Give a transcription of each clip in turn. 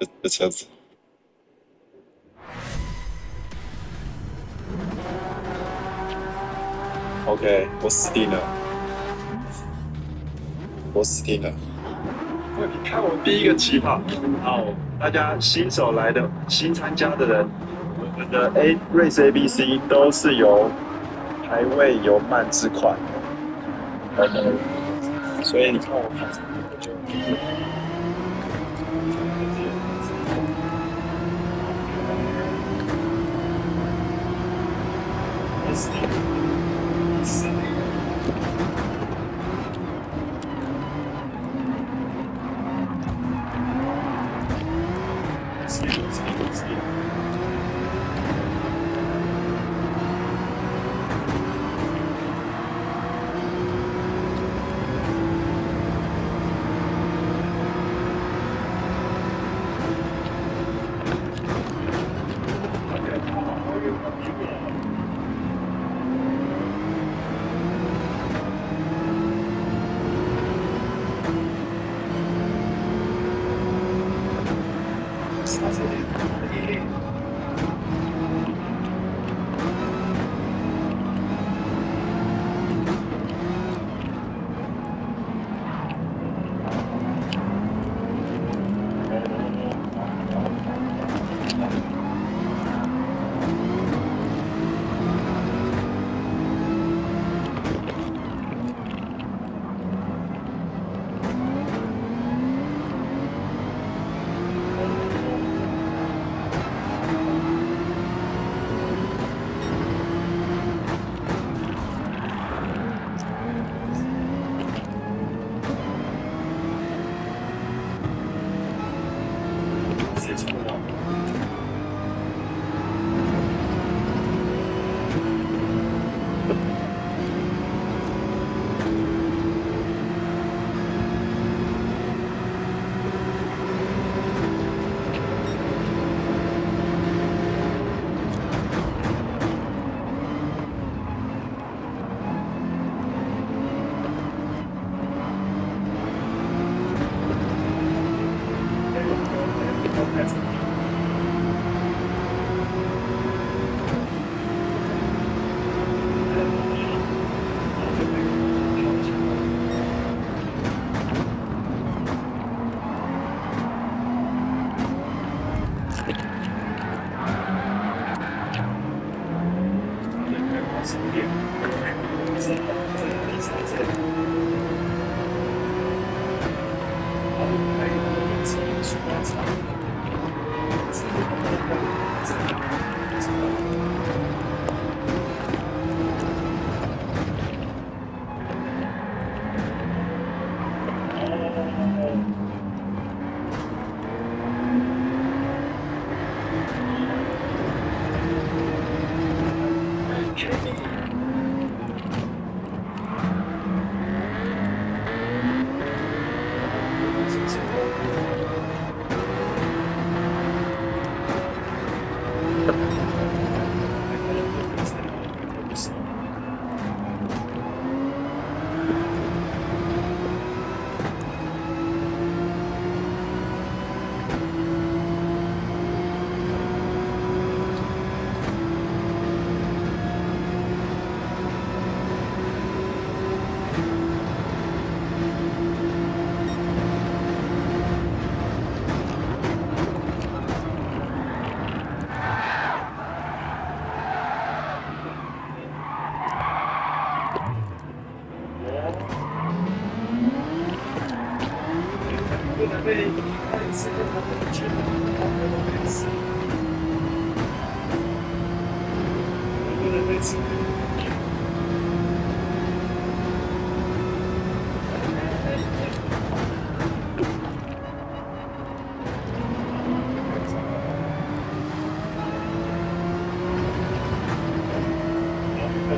这这车子。OK，我死定了，我死定了。你看我第一个起跑，好，大家新手来的、新参加的人，我们的 A Race A B C 都是由排位由慢至快，呃，所以你看我跑我就。Wednesday. させる。Right? It's, it's, that's not 死。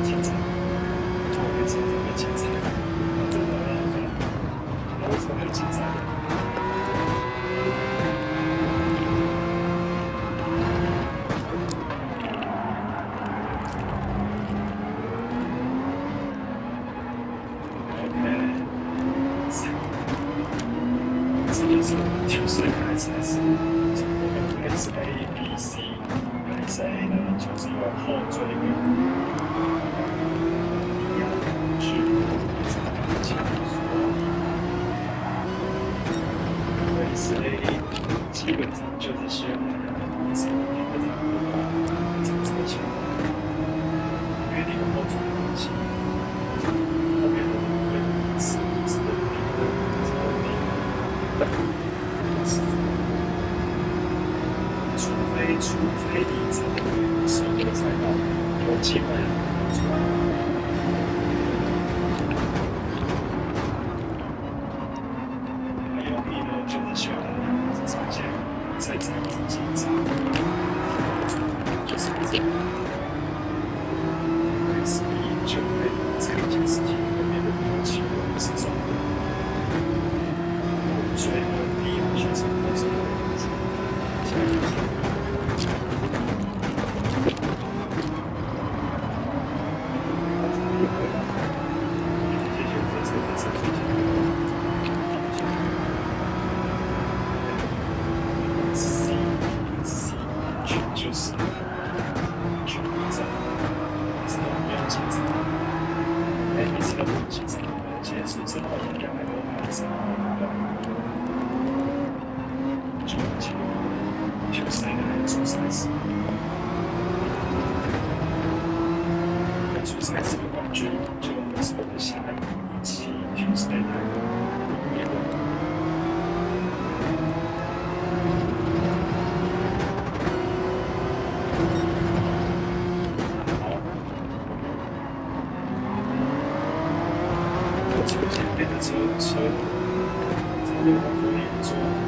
精彩，特别精彩，精彩，真的，真的，真的，真的，基本上就是希望能够保持一定的人物吧，长长久久，因为你有后传的东西，后面的人会是不值得你的，不值得你的，是，除非除非你在社会赛道有机会。是真的应该买多买少，要买九九九三的还是三十？九三十的玩具。it's protected, so, so it's a little as well.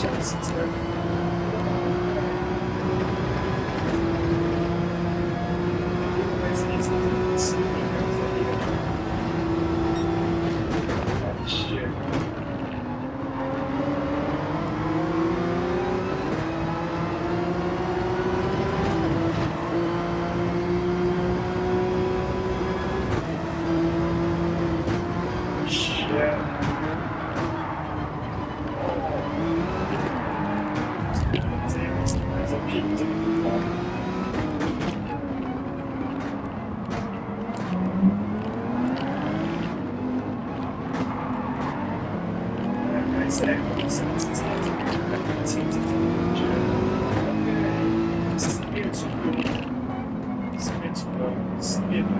Check this there. 十年苦，十年债，十年青春，十年债。十年苦，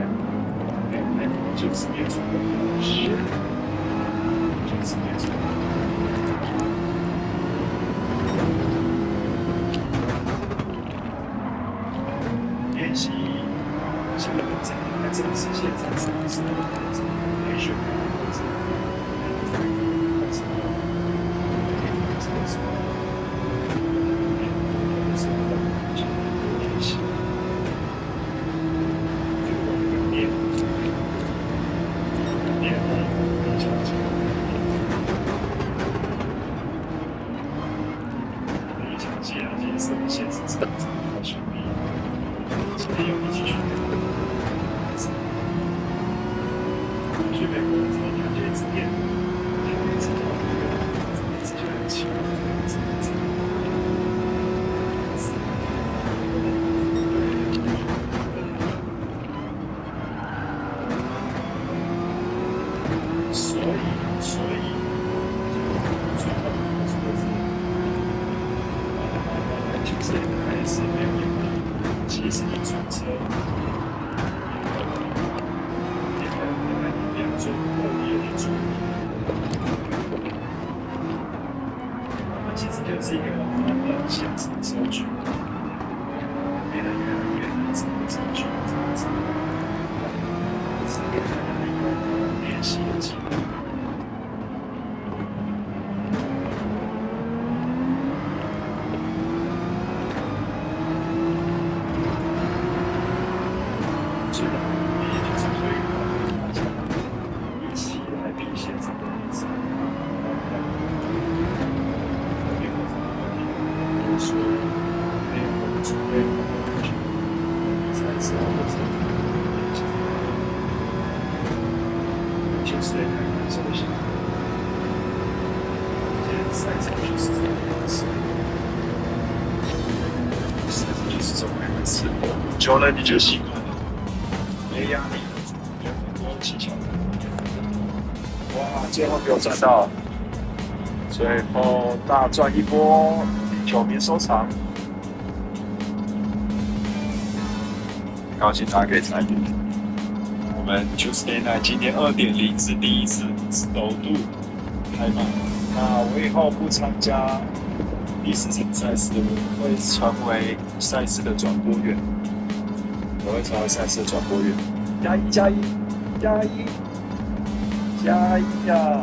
十年，Just. 是两辆的，其实你组车，其实就是一个比较相似的数据。就是来感受一下，今天赛程就是这样子，赛程就是这么样子，久了你就习惯了，没压力，有很多技巧。哇，最后没有赚到。最后大赚一波，球迷收藏。高兴大家可以参与。我们 Tuesday Night 今天二点零是第一次首度开放。那我以后不参加第四场赛事，我会成为赛事的转播员。我会成为赛事的转播员。加一加一加一加一呀！